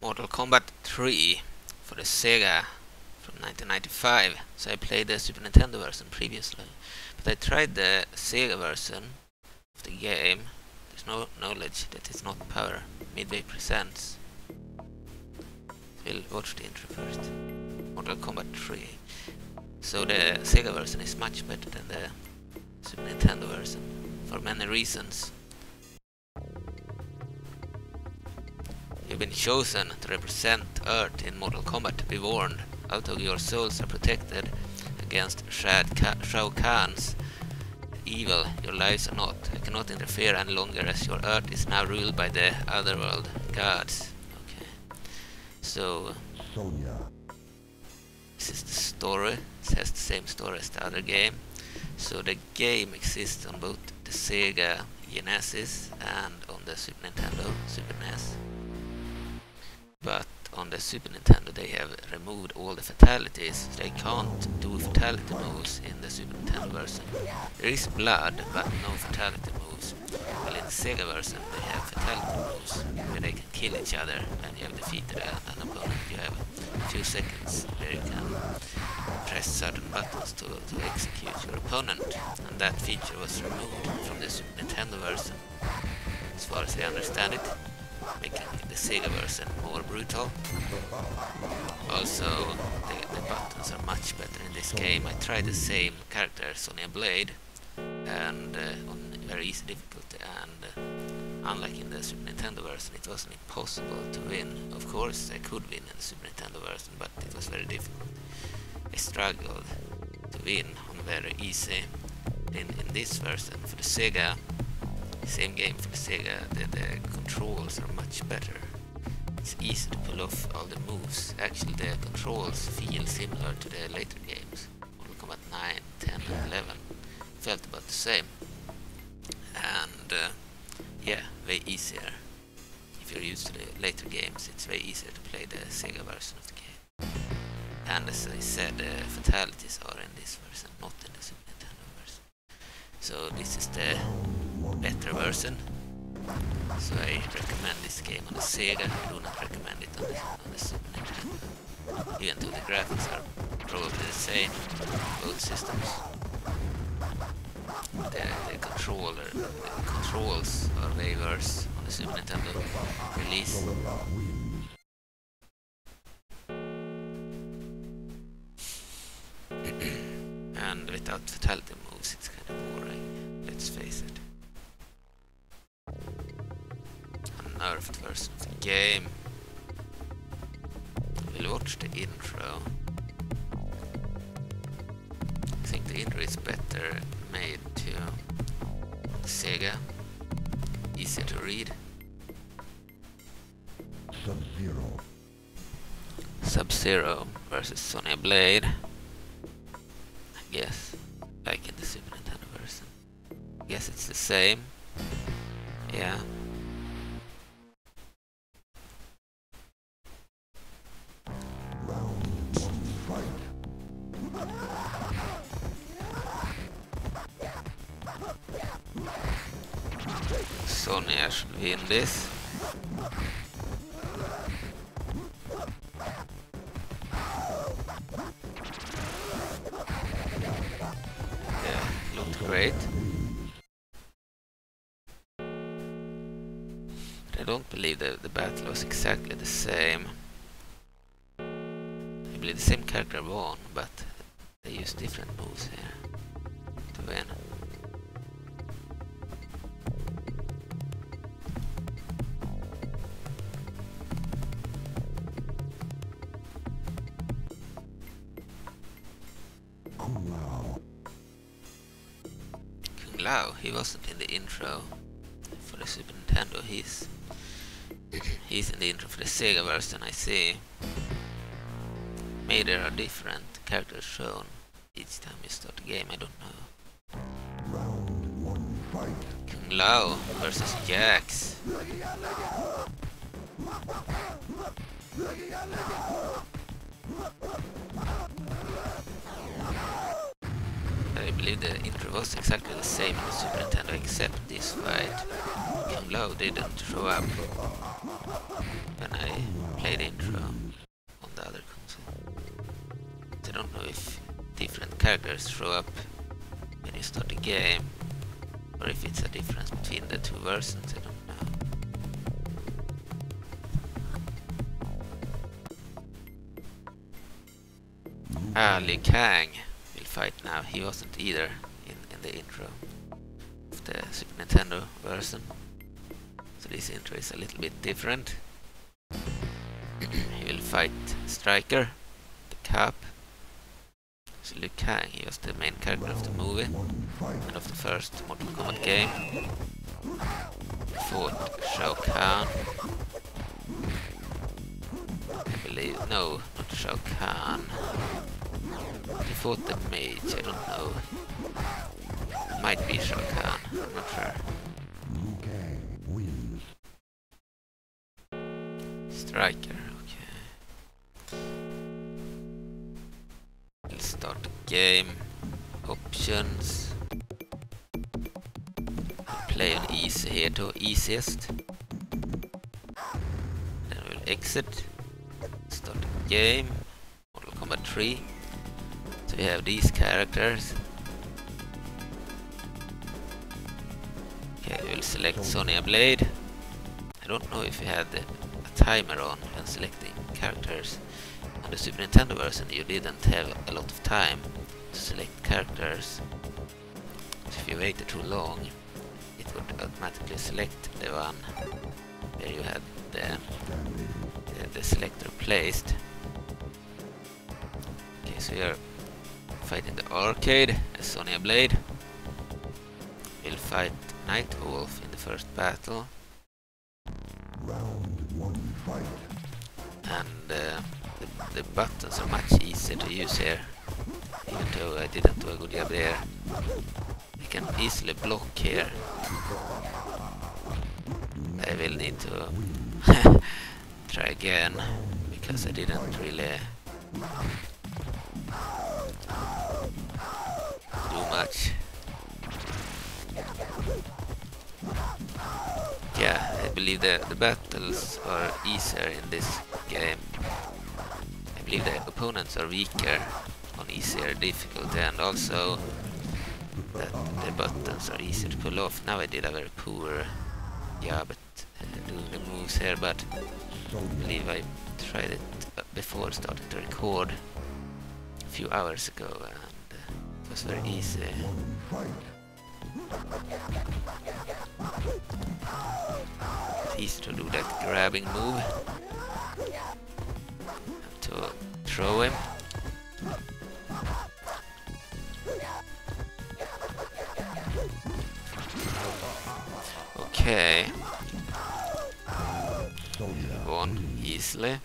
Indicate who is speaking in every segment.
Speaker 1: Mortal Kombat 3 for the Sega from 1995. So I played the Super Nintendo version previously. But I tried the Sega version of the game. There's no knowledge that it's not Power. Midway presents. We'll watch the intro first. Mortal Kombat 3. So the Sega version is much better than the Super Nintendo version for many reasons. You've been chosen to represent Earth in Mortal Kombat. Be warned, although your souls are protected against Shad Ka Shao Kahn's evil, your lives are not. I cannot interfere any longer as your Earth is now ruled by the Otherworld gods. Okay. So,
Speaker 2: Sonya.
Speaker 1: this is the story. It has the same story as the other game. So the game exists on both the Sega Genesis and on the Super Nintendo Super NES. But on the Super Nintendo they have removed all the fatalities. So they can't do fatality moves in the Super Nintendo version. There is blood, but no fatality moves. Well, in the Sega version they have fatality moves where they can kill each other and you have defeated an opponent. You have a few seconds where you can press certain buttons to, to execute your opponent. And that feature was removed from the Super Nintendo version, as far as I understand it, making Sega version more brutal. Also, the, the buttons are much better in this game. I tried the same character, Sonya Blade, and uh, on very easy difficulty, and uh, unlike in the Super Nintendo version, it wasn't impossible to win. Of course, I could win in the Super Nintendo version, but it was very difficult. I struggled to win on very easy. In, in this version, for the Sega, same game for the Sega, the, the controls are much better. It's easy to pull off all the moves. Actually, the controls feel similar to the later games. Mortal Kombat 9, 10, and 11 felt about the same. And uh, yeah, way easier. If you're used to the later games, it's way easier to play the Sega version of the game. And as I said, the fatalities are in this version, not in the Super Nintendo version. So this is the better version. So I recommend this game on the Sega, I do not recommend it on the, on the Super Nintendo. Even though the graphics are probably the same both systems. The, the controller, the controls are way worse on the Super Nintendo release. We'll watch the intro. I think the intro is better made to Sega. Easier to read.
Speaker 2: Sub-Zero.
Speaker 1: Sub-Zero versus Sonya Blade. I guess, like in the Super Nintendo version. I guess it's the same. Yeah. This. Yeah, looked great. But I don't believe that the battle was exactly the same. I believe the same character won, but they used different moves here to win. For the Super Nintendo. He's he's in the intro for the Sega version. I see. Maybe there are different characters shown each time you start the game. I don't know.
Speaker 2: Round one fight.
Speaker 1: Kung Lao versus Jax. Believe the intro was exactly the same in the Super Nintendo except this fight. Kung Lao didn't show up when I played intro on the other console. I don't know if different characters show up when you start the game or if it's a difference between the two versions, I don't know. Ah, Liu Kang fight now. He wasn't either in, in the intro of the Super Nintendo version. So this intro is a little bit different. he will fight Stryker, the cop. So Liu uh, Kang, he was the main character of the movie and of the first Mortal Kombat game. Fought Shao Kahn. I believe, no, not Shao Kahn. He fought the mage, I don't know. Might be Shao Kahn, I'm not sure. Stryker, okay. Let's start the game. Options. Play on easy here to easiest. Then we'll exit. Start the game. Mortal Kombat 3. We have these characters. Okay, we'll select Sonya Blade. I don't know if we had a timer on when selecting characters. On the Super Nintendo version you didn't have a lot of time to select characters. If you waited too long it would automatically select the one where you had the, the, the selector placed. Okay, so you're fighting the arcade as Sonya Blade. We'll fight Night Wolf in the first battle.
Speaker 2: Round one fight.
Speaker 1: and uh, the, the buttons are much easier to use here even though I didn't do a good job there I can easily block here I will need to try again because I didn't really believe the, the battles are easier in this game. I believe the opponents are weaker on easier difficulty and also that the buttons are easier to pull off. Now I did a very poor job at uh, doing the moves here, but I believe I tried it uh, before starting to record a few hours ago and it was very easy.
Speaker 2: One
Speaker 1: easy to do that grabbing move. To throw him. Okay, won easily.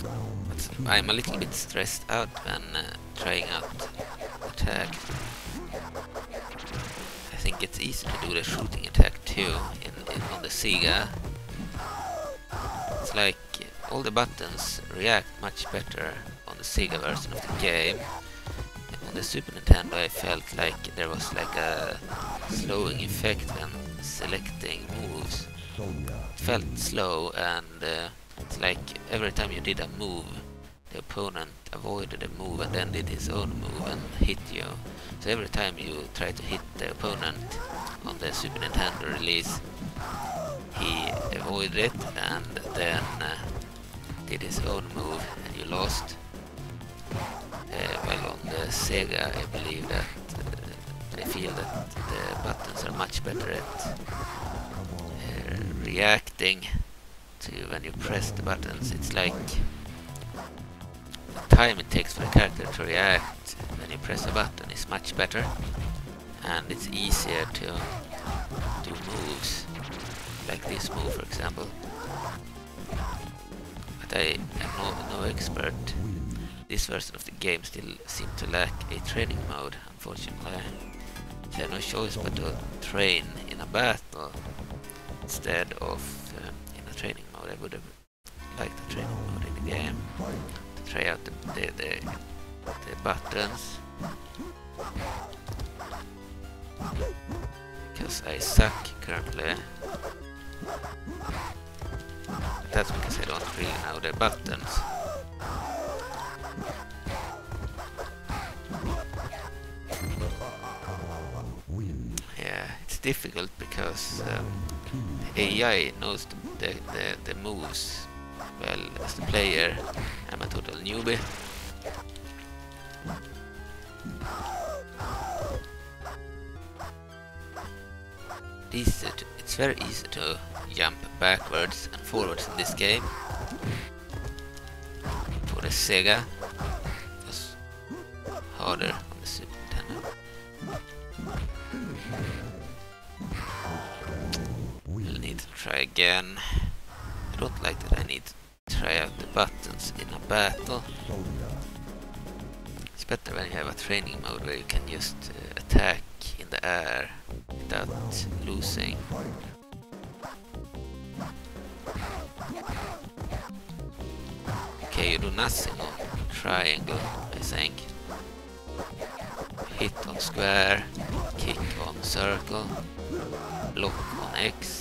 Speaker 1: But I'm a little bit stressed out when uh, trying out attack. I think it's easy to do the shooting attack too on the Sega. It's like all the buttons react much better on the Sega version of the game. On the Super Nintendo I felt like there was like a slowing effect when selecting moves
Speaker 2: Sonya.
Speaker 1: felt slow and uh, it's like every time you did a move the opponent avoided the move and then did his own move and hit you so every time you try to hit the opponent on the Super Nintendo release he avoided it and then uh, did his own move and you lost uh, well on the Sega I believe that uh, I feel that the buttons are much better at uh, reacting to when you press the buttons. It's like the time it takes for the character to react when you press a button is much better, and it's easier to do moves like this move, for example. But I am no, no expert. This version of the game still seems to lack a training mode, unfortunately. I have no choice but to train in a battle instead of uh, in a training mode. I would have liked a training mode in the game to try out the, the, the, the buttons. Because I suck currently that's because I don't really know the buttons. Yeah, it's difficult because um, AI knows the, the, the, the moves well as the player. I'm a total newbie. Easy it's very easy to jump backwards and forwards in this game. For the Sega, it was harder on the Super Nintendo. We'll need to try again. I don't like that I need to try out the buttons in a battle. It's better when you have a training mode where you can just uh, attack in the air without losing. You do nothing triangle, I think. Hit on square, kick on circle, block on X.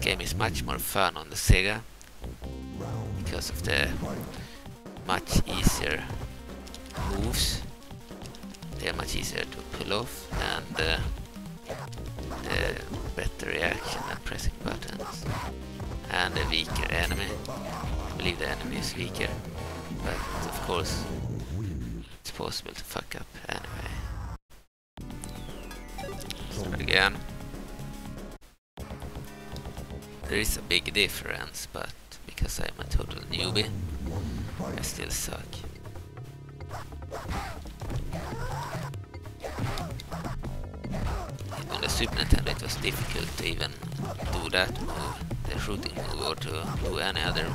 Speaker 1: this game is much more fun on the Sega because of the much easier moves. They are much easier to pull off and uh, the better reaction than pressing buttons. And a weaker enemy. I believe the enemy is weaker, but of course it's possible to fuck up anyway. Start again. There is a big difference, but because I'm a total newbie, I still suck. On the Super Nintendo it was difficult to even do that move, the shooting move, or to do any other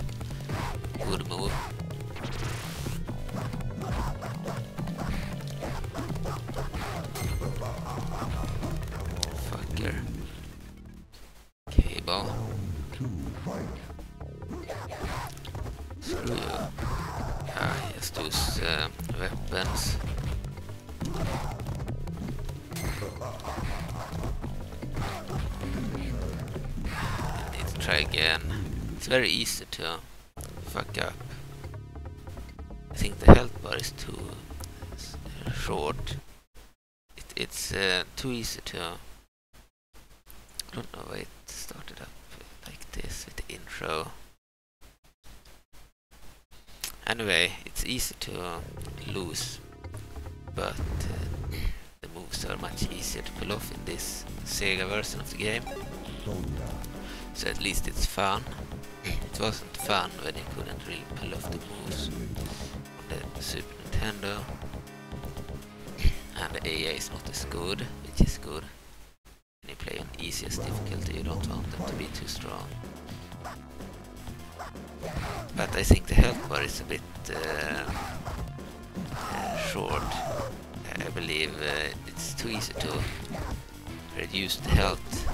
Speaker 1: good move. It's very easy to fuck up. I think the health bar is too short. It, it's uh, too easy to. I don't know why it started up like this with the intro. Anyway, it's easy to lose, but uh, the moves are much easier to pull off in this Sega version of the game. So at least it's fun. It wasn't fun when you couldn't really pull off the moves on the Super Nintendo. And the AI is not as good, which is good. When you play on easiest difficulty, you don't want them to be too strong. But I think the health bar is a bit uh, uh, short. I believe uh, it's too easy to reduce the health.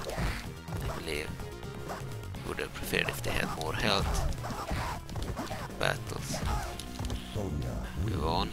Speaker 1: I believe would have preferred if they had more health. Battles. Move on.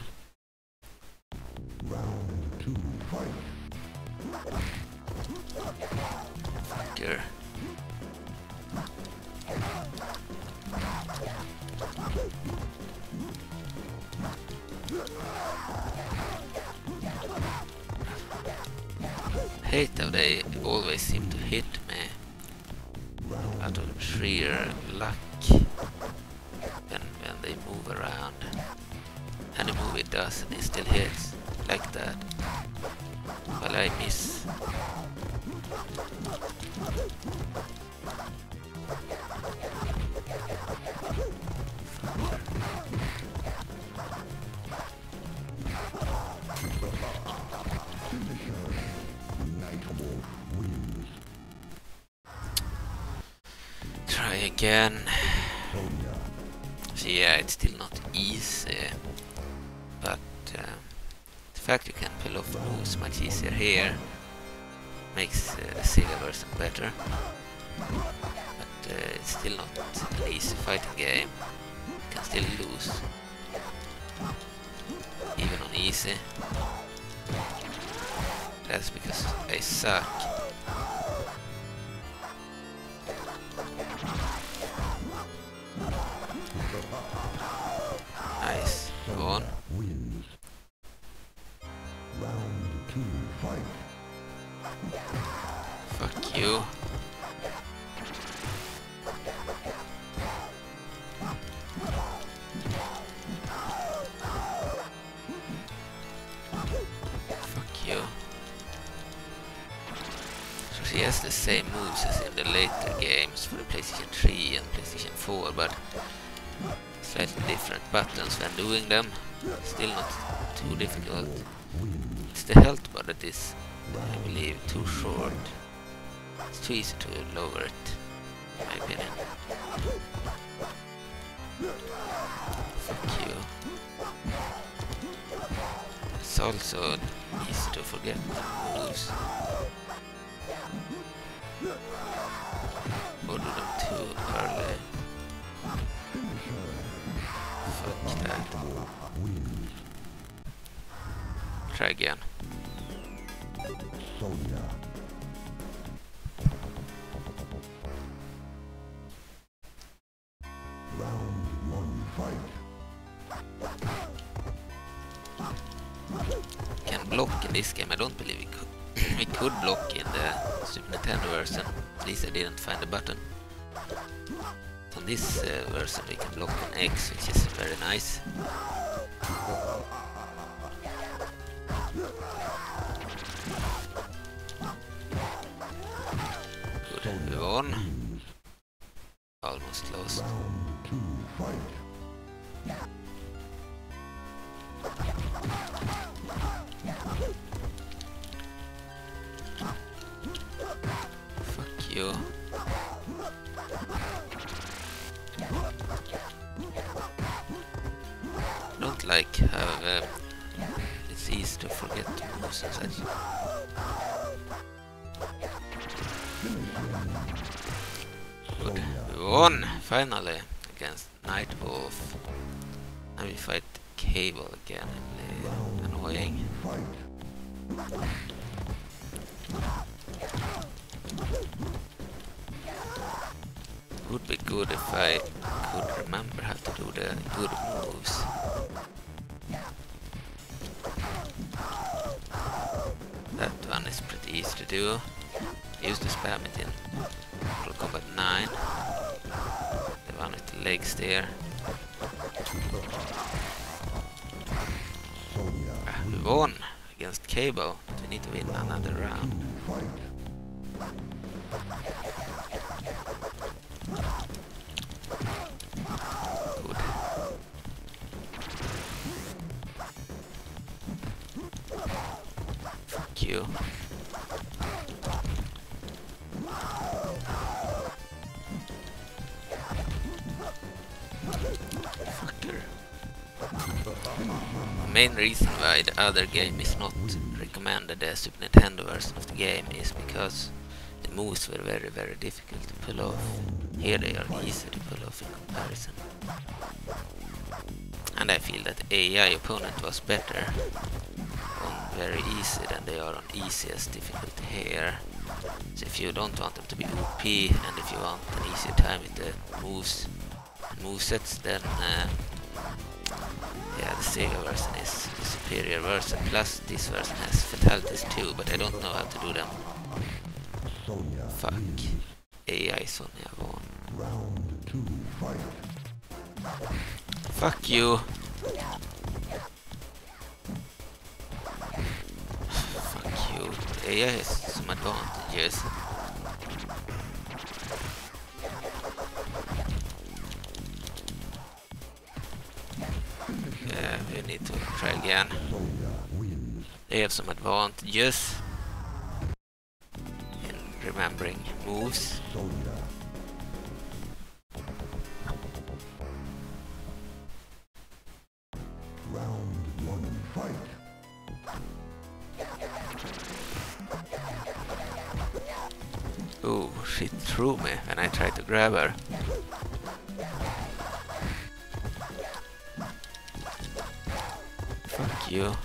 Speaker 1: Try again.
Speaker 2: Sonya.
Speaker 1: yeah, it's still not easy, but uh, the fact you can pull off moves much easier here makes uh, the Sega version better. But uh, it's still not an easy fighting game. You can still lose, even on easy. That's because I suck. Same moves as in the later games for the PlayStation 3 and PlayStation 4, but slightly different buttons when doing them. Still not too difficult. It's the health bar that is, I believe, too short. It's too easy to lower it, in my opinion. Fuck you. It's also easy to forget moves. Både do them too. Fuck that. Try again.
Speaker 2: Sonya. Round one, fight.
Speaker 1: can block in this game. I don't believe we could. we could block Super Nintendo version. At least I didn't find the button. On this uh, version we can block on X, which is very nice. Good, we won. Almost lost. Finally! Against Night Wolf. Now we fight Kabal again. Annoying. Would be good if I could remember how to do the good moves. That one is pretty easy to do. Use the spam it in Mortal Kombat 9. One with the legs there. We won against Kabal. We need to win another round. Good. Fuck you. Main reason why the other game is not recommended, the Super Nintendo version of the game, is because the moves were very, very difficult to pull off. Here they are easy to pull off in comparison. And I feel that AI opponent was better on very easy than they are on easiest difficulty here. So if you don't want them to be OP and if you want an easier time with the moves movesets then uh, Sega version is the superior version plus this version has fatalities too but I don't know how to do them.
Speaker 2: Sonya.
Speaker 1: Fuck. AI Sonya won.
Speaker 2: Round two, fight.
Speaker 1: Fuck you. Fuck you. AI has some advantages. have some advantages in remembering moves.
Speaker 2: Oh,
Speaker 1: she threw me when I tried to grab her. Fuck you.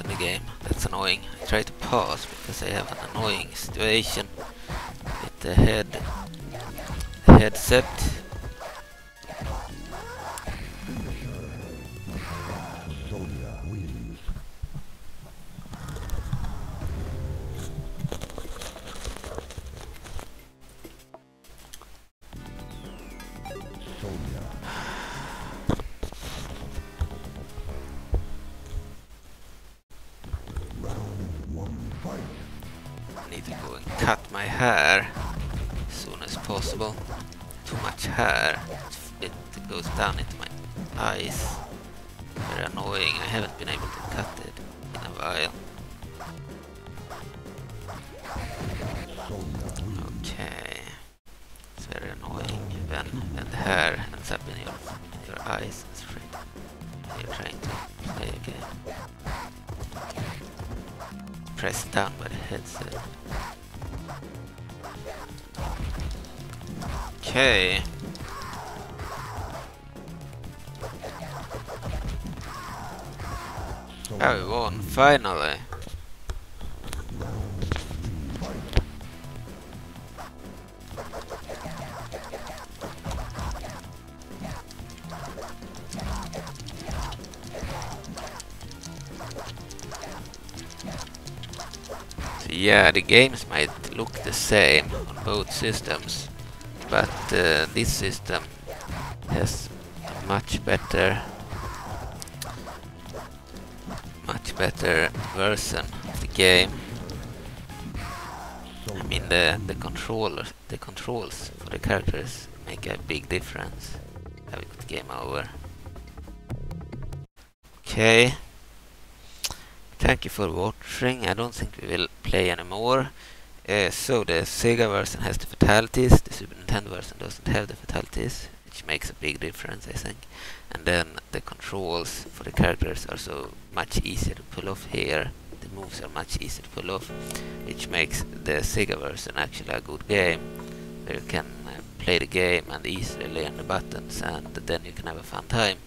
Speaker 1: In the game, that's annoying. I try to pause because I have an annoying situation with the head the headset. Your your eyes straight you're trying to play a game. Pressed down by the headset. Okay.
Speaker 2: Sonya
Speaker 1: I won, finally. Yeah, the games might look the same on both systems, but uh, this system has a much better, much better version of the game. I mean the the controllers, the controls for the characters make a big difference. Have a good game over. Okay. Thank you for watching. I don't think we will play anymore. Uh, so the Sega version has the fatalities, the Super Nintendo version doesn't have the fatalities, which makes a big difference, I think. And then the controls for the characters are so much easier to pull off here. The moves are much easier to pull off, which makes the Sega version actually a good game, where you can uh, play the game and easily learn the buttons, and then you can have a fun time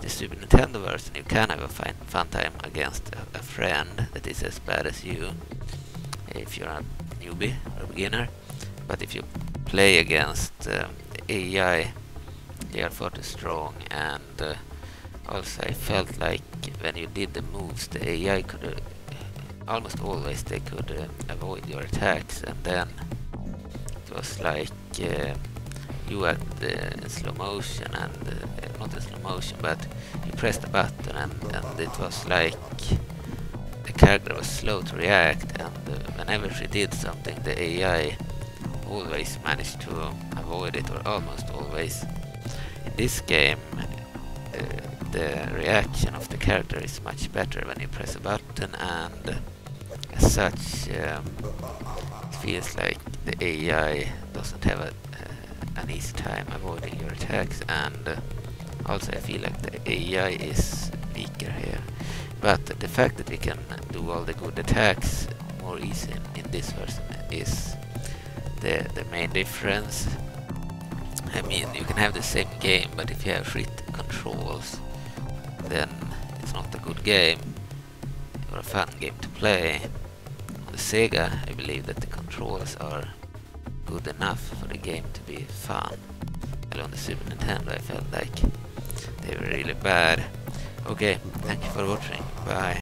Speaker 1: the Super Nintendo version, you can have a fun, fun time against a, a friend that is as bad as you if you're a newbie or beginner. But if you play against um, AI, they are far too strong. And uh, also, I felt like when you did the moves, the AI could uh, almost always they could uh, avoid your attacks, and then it was like. You uh, in slow motion and uh, not in slow motion but you pressed a button and, and it was like the character was slow to react and uh, whenever she did something the AI always managed to avoid it or almost always. In this game uh, the reaction of the character is much better when you press a button and as such um, it feels like the AI doesn't have a an easy time avoiding your attacks and uh, also I feel like the AI is weaker here. But the fact that we can do all the good attacks more easy in, in this version is the, the main difference. I mean you can have the same game but if you have shit controls then it's not a good game. Or a fun game to play. On the Sega I believe that the controls are good enough for the game to be fun. Well, on the Super Nintendo I felt like they were really bad. Okay, thank you for watching. Bye.